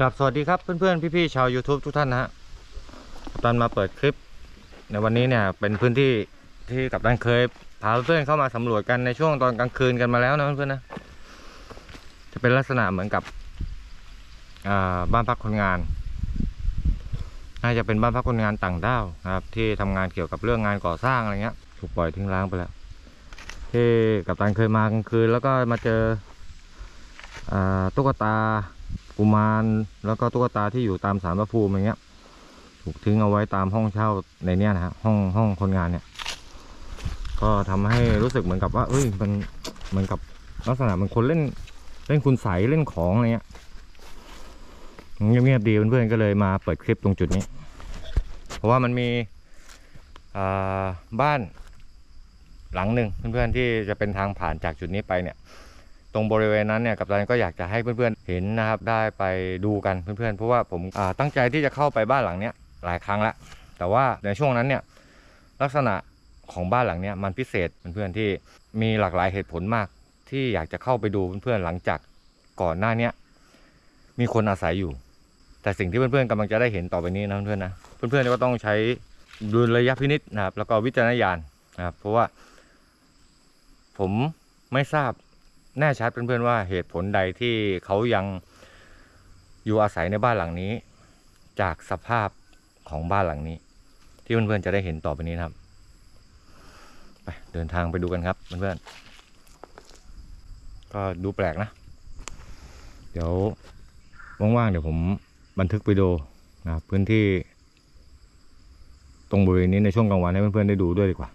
ครับสวัสดีครับเพื่อนๆพี่ๆชาว YouTube ทุกท่านนะฮะกัปตันมาเปิดคลิป ในวันนี้เนี่ยเป็นพื้นที่ที่กัปตันเคยพาเพื่อนๆเข้ามาสำรวจกันในช่วงตอนกลางคืนกันมาแล้วนะเพื่อนๆนะจะเป็นลักษณะเหมือนกับอ่าบ้านพักคนงาน น่าจะเป็นบ้านพักคนงานต่างด้าวนะครับ ที่ทำงานเกี่ยวกับเรื่องงานก่อสร้างอะไรเงี้ยถูกปล่อยทิ้งร้างไปแล้ว ที่กัปตันเคยมากลางคืนแล้วก็มาเจออ่าตุ๊กตา กุมารแล้วก็ตุ๊กตาที่อยู่ตามสารพระภูมิอย่างเงี้ย ถูกทิ้งเอาไว้ตามห้องเช่าในเนี้ยนะฮะห้องห้องคนงานเนี่ย ก็ทำให้รู้สึกเหมือนกับว่าเอ้ยมันเหมือนกับลักษณะเหมันคนเล่นเล่นคุณใสเล่นของอะไรเงี้ยเงียบๆดีเพื่อนๆก็เลยมาเปิดคลิปตรงจุดนี้ เพราะว่ามันมีอ่าบ้านหลังหนึ่งเพื่อนๆที่จะเป็นทางผ่านจากจุดนี้ไปเนี่ย ตรงบริเวณนั้นเนี่ยกับตันก็อยากจะให้เพื่อนๆเห็นนะครับได้ไปดูกันเพื่อนๆ เพราะว่าผมาตั้งใจที่จะเข้าไปบ้านหลังเนี้ยหลายครั้งล้วแต่ว่าในช่วงนั้นเนี่ยลักษณะของบ้านหลังเนี้ยมันพิเศษเพื่อนๆที่มีหลากหลายเหตุผลมาก ที่อยากจะเข้าไปดูเพื่อนๆหลังจากก่อนหน้าเนี้ยมีคนอาศัยอยู่ แต่สิ่งที่เพื่อนๆกำลังจะได้เห็นต่อไปนี้นะเพื่อนๆนะเพื่อนๆก็ต้องใช้ดุลยพินิษนะครับแล้วก็วิจารณญาณนะครับเพราะว่าผมไม่ทราบ แน่ชัดเพื่อนๆว่าเหตุผลใดที่เขายังอยู่อาศัยในบ้านหลังนี้ จากสภาพของบ้านหลังนี้ ที่เพื่อนๆจะได้เห็นต่อไปนี้นะครับไปเดินทางไปดูกันครับเพื่อนๆก็ดูแปลกนะ เดี๋ยวว่างๆเดี๋ยวผมบันทึกวิดีโอนะพื้นที่ ตรงบริเวณนี้ในช่วงกลางวันให้เพื่อนๆได้ดูด้วยดีกว่า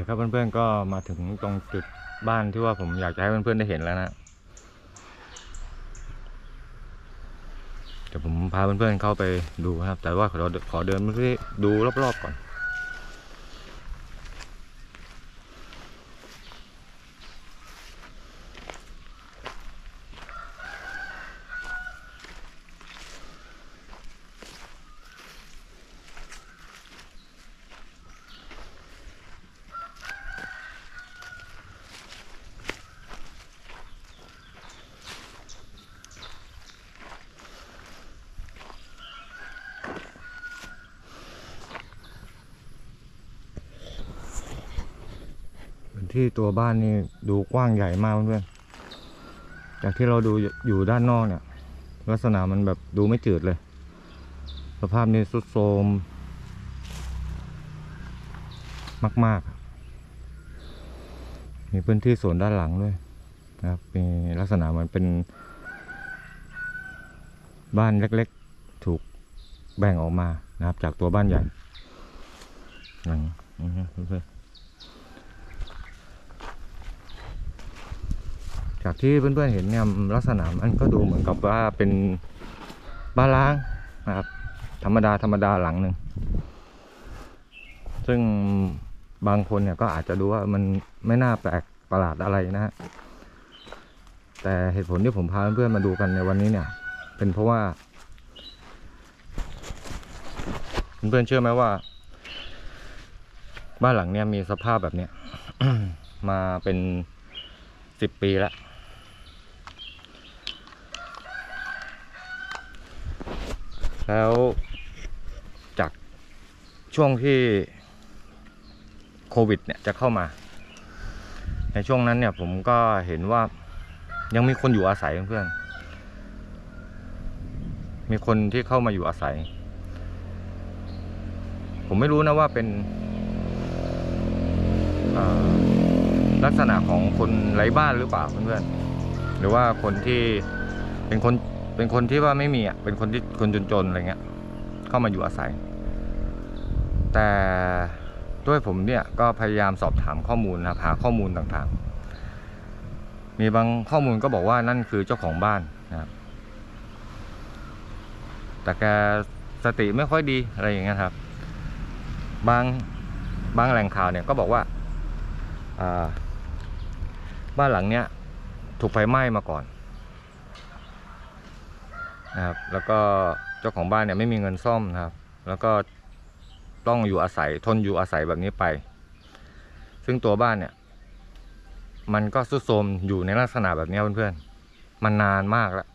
คครับเพื่อนๆก็มาถึงตรงจุดบ้านที่ว่าผมอยากจะให้เพื่อนๆได้เห็นแล้วนะเดี๋ยวผมพาเพื่อนๆเข้าไปดูครับ แต่ว่าขอขอเดินไปดูรอบๆก่อน ที่ตัวบ้านนี่ดูกว้างใหญ่มากเพื่อนจากที่เราดูอยู่ด้านนอกเนี่ย ลักษณะมันแบบดูไม่จืดเลย สภาพนี้สุดโทรมมาก ๆ มีพื้นที่สวนด้านหลังด้วยนะครับมีลักษณะเหมือนเป็น บ้านเล็กๆ ถูกแบ่งออกมานะครับ จากตัวบ้านใหญ่หลังอือฮึเพื่อน จากที่เพื่อนๆเห็นเนี่ยลักษณะมันก็ดูเหมือนกับว่าเป็นบ้านล้างนะครับ ธรรมดาธรรมดาหลังหนึ่งซึ่งบางคนเนี่ยก็อาจจะดูว่ามันไม่น่าแปลกประหลาดอะไรนะฮะแต่เหตุผลที่ผมพาเพื่อนๆมาดูกันในวันนี้เนี่ย เป็นเพราะว่าเพื่อนๆเชื่อไหมว่า บ้านหลังเนี่ยมีสภาพแบบเนี้ยมาเป็นสิบปีแล้ว แล้วจากช่วงที่โควิดเนี่ยจะเข้ามา ในช่วงนั้นเนี่ยผมก็เห็นว่ายังมีคนอยู่อาศัยเพื่อนมีคนที่เข้ามาอยู่อาศัย ผมไม่รู้นะว่าเป็นลักษณะของคนไร้บ้านหรือเปล่าเพื่อนๆหรือว่าคนที่เป็นคน เป็นคนที่ว่าไม่มีอะเป็นคนที่คนจนๆอะไรเงี้ยเข้ามาอยู่อาศัย แต่ด้วยผมเนี่ยก็พยายามสอบถามข้อมูลนะครับหาข้อมูลต่างๆ มีบางข้อมูลก็บอกว่านั่นคือเจ้าของบ้านนะครับแต่แกสติไม่ค่อยดีอะไรอย่างเงี้ยครับ บางบางแหล่งข่าวเนี่ยก็บอกว่าบ้านหลังเนี้ยถูกไฟไหม้มาก่อน นะครับ แล้วก็เจ้าของบ้านเนี่ยไม่มีเงินซ่อมนะครับ แล้วก็ต้องอยู่อาศัยทนอยู่อาศัยแบบนี้ไป ซึ่งตัวบ้านเนี่ย มันก็สุดโทมอยู่ในลักษณะแบบนี้เพื่อนๆ มันนานมากแล้ว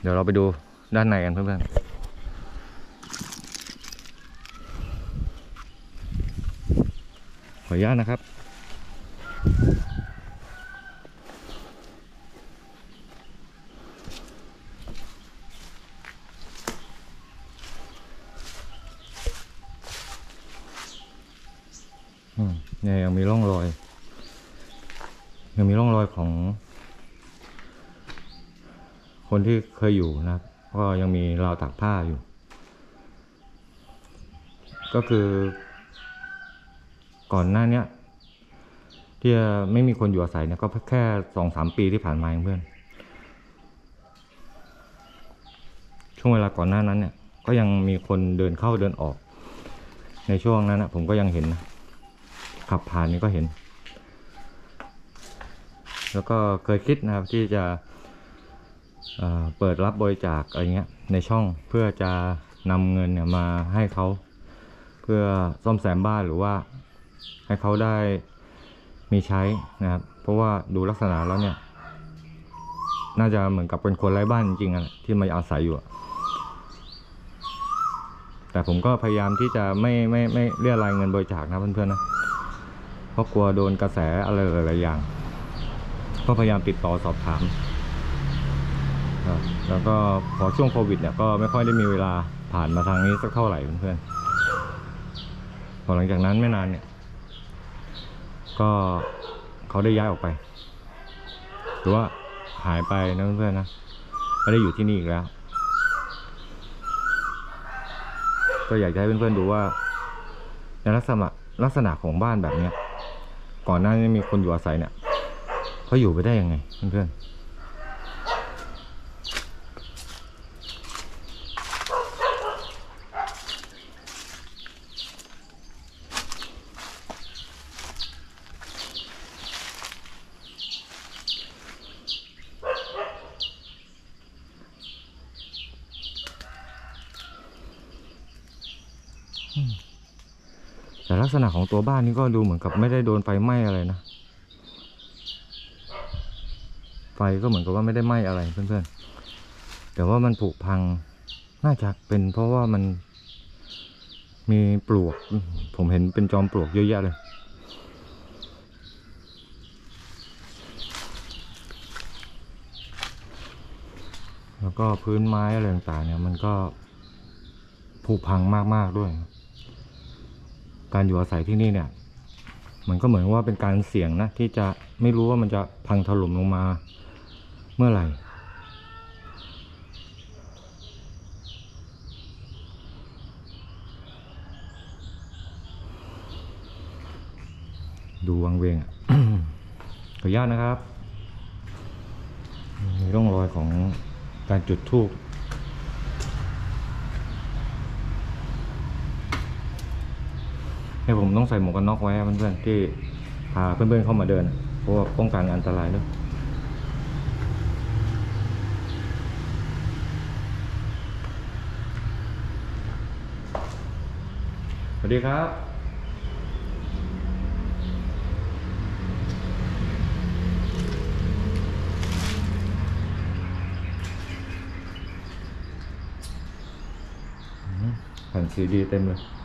เดี๋ยวเราไปดูด้านในกันเพื่อนๆขออนุญาตนะครับ เนี่ยยังมีร่องรอย ยังมีร่องรอยของ คนที่เคยอยู่นะครับ ก็ยังมีราวตากผ้าอยู่ ก็คือ ก่อนหน้าเนี้ยที่ไม่มีคนอยู่อาศัยเนี่ยก็แค่สองสามปีที่ผ่านมาเองเพื่อน ช่วงเวลาก่อนหน้านั้นเนี่ย ก็ยังมีคนเดินเข้าเดินออก ในช่วงนั้นนะผมก็ยังเห็นนะ ขับผ่านนี่ก็เห็น แล้วก็เคยคิดนะครับที่จะเเปิดรับบริจาคอะไรเงี้ยในช่องเพื่อจะนำเงินเนี่ยมาให้เขาเพื่อซ่อมแซมบ้านหรือว่าให้เขาได้มีใช้นะครับ เพราะว่าดูลักษณะแล้วเนี่ย น่าจะเหมือนกับเป็นคนไร้บ้านจริงๆอะที่มาอาศัยอยู่แต่ผมก็พยายามที่จะไม่ไม่ไม่เรียรายเงินบริจาคนะเพื่อนๆนะ ราะกลัวโดนกระแสอะไรหลายๆอย่าง ก็พยายามติดต่อสอบถามครับแล้วก็พอช่วงโควิดเนี่ยก็ไม่ค่อยได้มีเวลาผ่านมาทางนี้สักเท่าไหร่เพื่อนๆพอหลังจากนั้นไม่นานเนี่ย ก็เขาได้ย้ายออกไป หรือว่าหายไปนะเพื่อนๆนะไม่ได้อยู่ที่นี่อีกแล้ว ก็อยากจะให้เพื่อนๆดูว่าในลักษณะลักษณะของบ้านแบบเนี้ย ก่อนหน้านี้มีคนอยู่อาศัยเนี่ยเขาอยู่ไปได้ยังไงเพื่อนๆ แต่ลักษณะของตัวบ้านนี่ก็ดูเหมือนกับไม่ได้โดนไฟไหม้อะไรนะ ไฟก็เหมือนกับว่าไม่ได้ไหม้อะไรเพื่อนๆ แต่ว่ามันผุพังน่าจะเป็นเพราะว่ามันมีปลวก ผมเห็นเป็นจอมปลวกเยอะแยะเลย แล้วก็พื้นไม้อะไรต่างๆเนี่ยมันก็ผุพังมากๆด้วย การอยู่อาศัยที่นี่เนี่ยมันก็เหมือนว่าเป็นการเสี่ยงนะที่จะไม่รู้ว่ามันจะพังถล่มลงมาเมื่อไหร่ ดูวังเวงอะขออนุญาตนะครับ มีร่องรอยของการจุดธูป ให้ผมต้องใส่หมวกกันน็อกไว้เพื่อนๆที่พาเพื่อนๆเข้ามาเดินเพราะว่าป้องกันอันตรายด้วยสวัสดีครับแผ่นซีดีเต็มเลย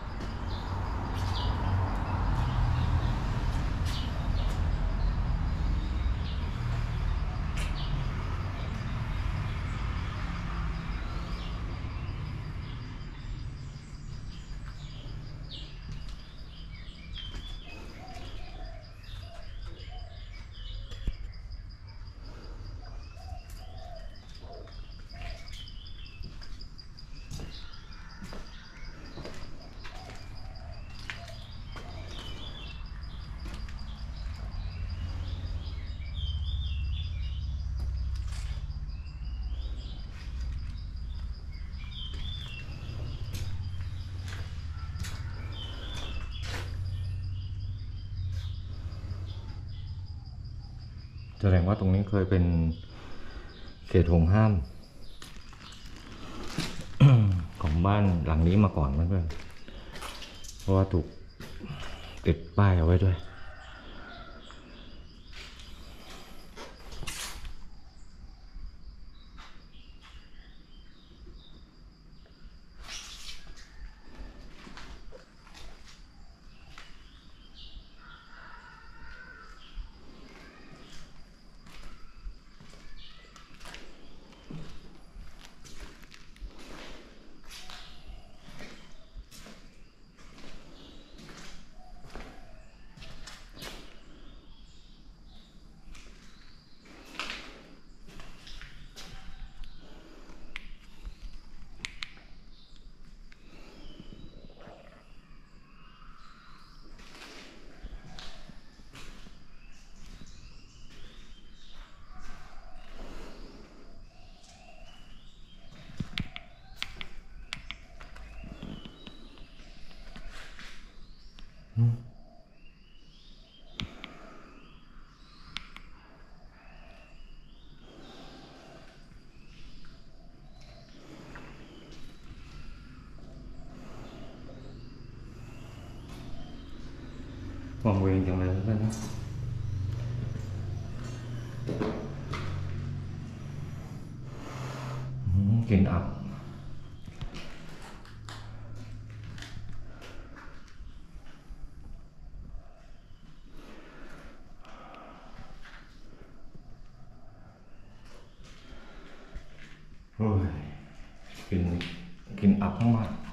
แสดงว่าตรงนี้เคยเป็นเขตห่วงห้าม ของบ้านหลังนี้มาก่อนเพื่อนเพราะว่าถูกติดป้ายเอาไว้ด้วย มองเวงจังเลยเพื่อนๆอืมกลิ่นอับ โอ้ยกลิ่นกลิ่นอับมากๆ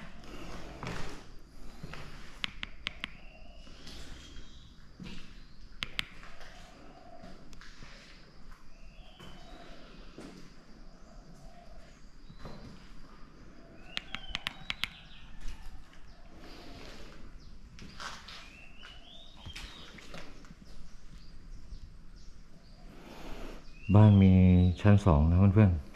บ้านมีชั้นสองนะเพื่อนๆ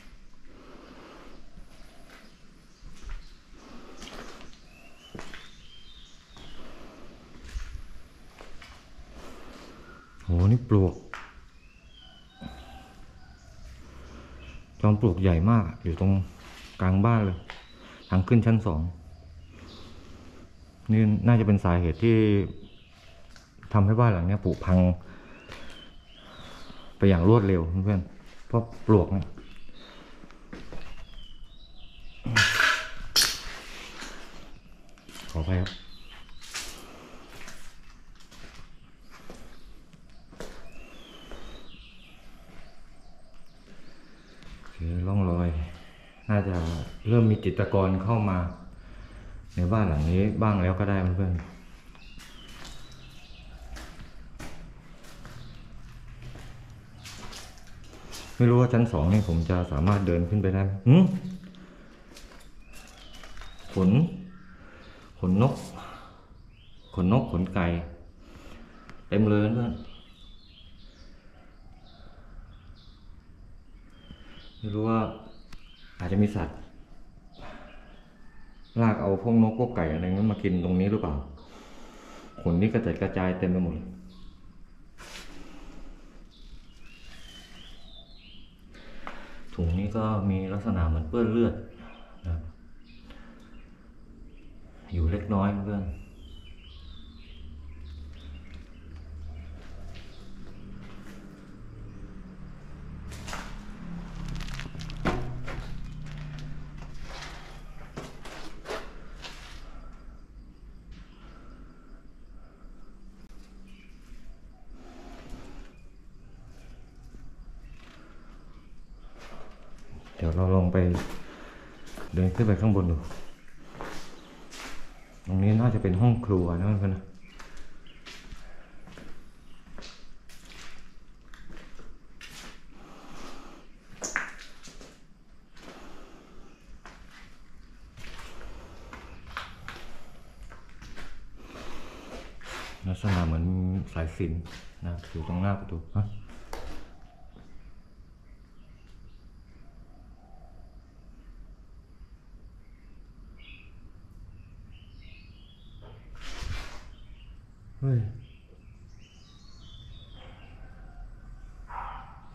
โหนี่ปลวก จอมปลวกใหญ่มาก อยู่ตรงกลางบ้านเลย ทางขึ้นชั้นสอง นี่น่าจะเป็นสาเหตุที่ทำให้บ้านหลังนี้ผุพัง อย่างรวดเร็วเพื่อนเพราะปลวกเนี่ยขอไปครับโอร่องรอย น่าจะเริ่มมีจิตกรเข้ามา ในบ้านหลังนี้บ้างแล้วก็ได้เพื่อนๆ ไม่รู้ว่าชั้นสองนี่ผมจะสามารถเดินขึ้นไปได้ไหมหืมขน ขนนก ขนนกขนไก่เต็มเลยเพื่อนไม่รู้ว่าอาจจะมีสัตว์ลากเอาพวกนกพวกไก่อะไรนั้นมากินตรงนี้หรือเปล่า ขนนี่กระจัดกระจายเต็มไปหมดเลย ถุงนี้ก็มีลักษณะเหมือนเปื้อนเลือดนะครับอยู่เล็กน้อยเพื่อน เดี๋ยวเราลองไปเดินขึ้นไปข้างบนดู ตรงนี้น่าจะเป็นห้องครัวนะเพื่อนนะลักษณะเหมือนสายสินนะอยู่ตรงหน้าประตูฮะเฮ้ย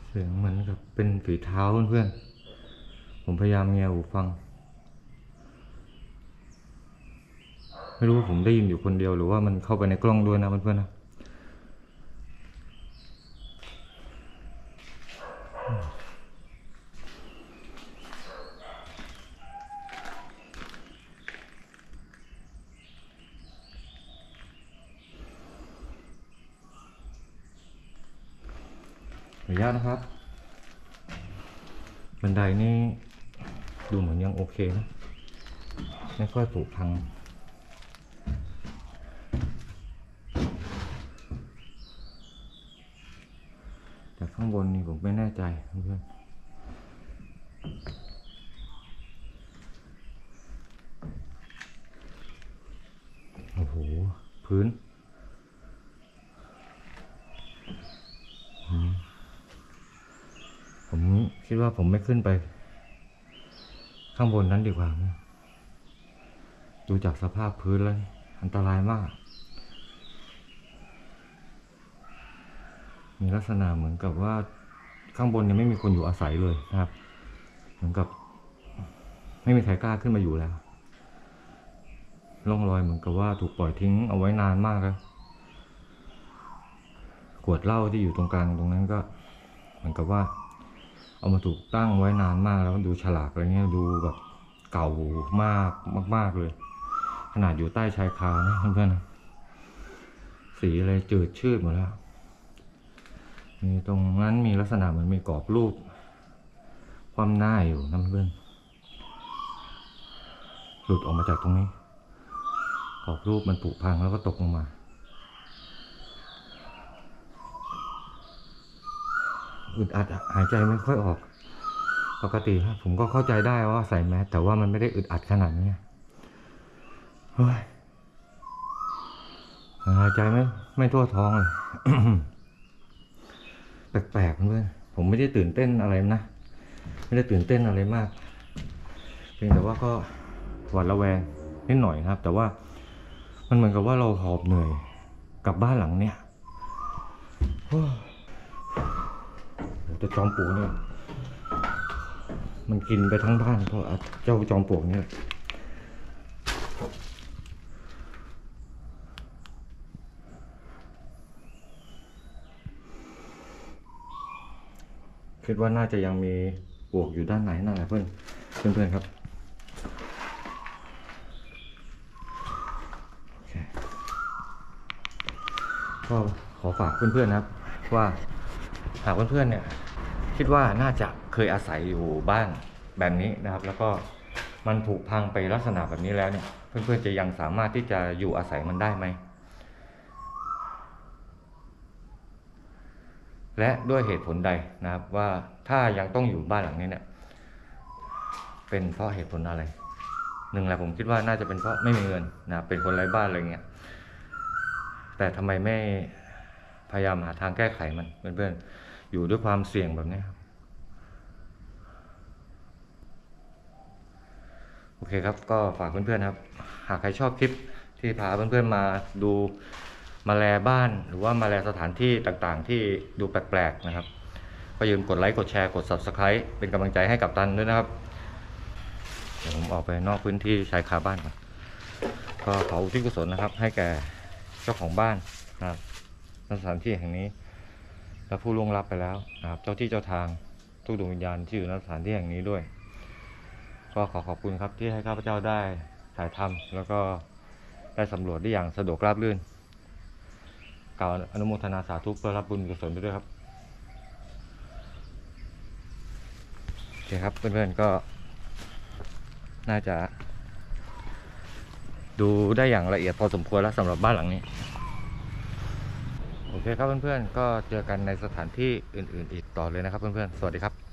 เสียงเหมือนกับเป็น ฝีเท้าเพื่อนๆ ผมพยายามเงียหูฟัง ไม่รู้ว่าผมได้ยินอยู่คนเดียวหรือว่ามันเข้าไปในกล้องด้วยนะเพื่อนๆนะขออนุญาตนะครับ บันไดนี่ดูเหมือนยังโอเคนะ ไม่ค่อยผุพัง แต่ข้างบนนี่ผมไม่แน่ใจเพื่อนโอ้โห พื้น ผม คิดว่าผมไม่ขึ้นไป ข้างบนนั้นดีกว่านะดูจากสภาพพื้นแล้วนี่อันตรายมาก มีลักษณะเหมือนกับว่าข้างบนเนี่ยไม่มีคนอยู่อาศัยเลยนะครับ เหมือนกับ ไม่มีใครกล้าขึ้นมาอยู่แล้วร่องรอยเหมือนกับว่าถูกปล่อยทิ้งเอาไว้นานมากแล้วขวดเหล้าที่อยู่ตรงกลางตรงนั้นก็ เหมือนกับว่า เอามาถูกตั้งไว้นานมากแล้วดูฉลากอะไรเงี้ยดูแบบเก่ามากมาก ๆเลย ขนาดอยู่ใต้ชายคานะเพื่อนๆนะสีอะไรจืดชืดหมดแล้วมีตรงนั้นมีลักษณะเหมือนมีกรอบรูป ความหน้าอยู่นะเพื่อนหลุดออกมาจากตรงนี้กรอบรูปมันผุพังแล้วก็ตกลงมา อึดอัดอะหายใจไม่ค่อยออก ปกติครับผมก็เข้าใจได้ว่าใส่แมสแต่ว่ามันไม่ได้อึดอัดขนาดนี้เฮ้ยหายใจไม่ไม่ทั่วท้องเลยแปลกๆเพื่อนผมไม่ได้ตื่นเต้นอะไรนะ ไม่ได้ตื่นเต้นอะไรมาก เพียงแต่ว่าก็หวาดระแวงนิดหน่อยครับ แต่ว่ามันเหมือนกับว่าเราหอบเหนื่อยกลับบ้านหลังเนี้ย โอ้ยแต่จอมปลวกเนี่ยมันกินไปทั้งบ้านเพราะเจ้าจอมปลวกเนี่ยคิดว่าน่าจะยังมีปลวกอยู่ด้านไหนนั่นแหละเพื่อนเพื่อนๆครับก็ขอฝากเพื่อนๆนะครับ ว่าหากเพื่อนๆเนี่ย คิดว่าน่าจะเคยอาศัยอยู่บ้านแบบนี้นะครับ แล้วก็มันผุพังไปลักษณะแบบนี้แล้วเนี่ย เพื่อนๆจะยังสามารถที่จะอยู่อาศัยมันได้ไหม และด้วยเหตุผลใดนะครับว่าถ้ายังต้องอยู่บ้านหลังนี้เนี่ย เป็นเพราะเหตุผลอะไรหนึ่งแหละผมคิดว่าน่าจะเป็นเพราะไม่มีเงินนะเป็นคนไร้บ้านอะไรเงี้ยแต่ทำไมไม่พยายามหาทางแก้ไขมันเพื่อนๆ อยู่ด้วยความเสี่ยงแบบนี้ครับ โอเคครับ ก็ฝากเพื่อนๆครับ หากใครชอบคลิปที่พาเพื่อนๆมาดูมาแลบ้าน หรือว่ามาแลสถานที่ต่างๆ ที่ดูแปลกๆนะครับ ก็อย่าลืมกดไลค์ กดแชร์ กด subscribe เป็นกำลังใจให้กับตันด้วยนะครับ เดี๋ยวผมออกไปนอกพื้นที่ชายคาบ้านก่อน ก็ขออุทิศกุศลนะครับ ให้แก่เจ้าของบ้านนะครับสถานที่แห่งนี้ และผู้ล่วงลับไปแล้วนะครับเจ้าที่เจ้าทางทุกดวงวิญญาณที่อยู่ณสถานที่แห่งนี้ด้วย ก็ขอขอบคุณครับที่ให้ข้าพเจ้าได้ถ่ายทำแล้วก็ได้สำรวจได้อย่างสะดวกราบรื่นกล่าวอนุโมทนาสาธุเพื่อรับบุญกุศลไปด้วยครับโอเคครับเพื่อนๆก็น่าจะดูได้อย่างละเอียดพอสมควรแล้วสำหรับบ้านหลังนี้ โอเคครับเพื่อนๆ ก็เจอกันในสถานที่อื่น ๆ อีกต่อเลยนะครับเพื่อนๆ สวัสดีครับ